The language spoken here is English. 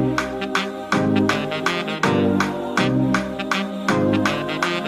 you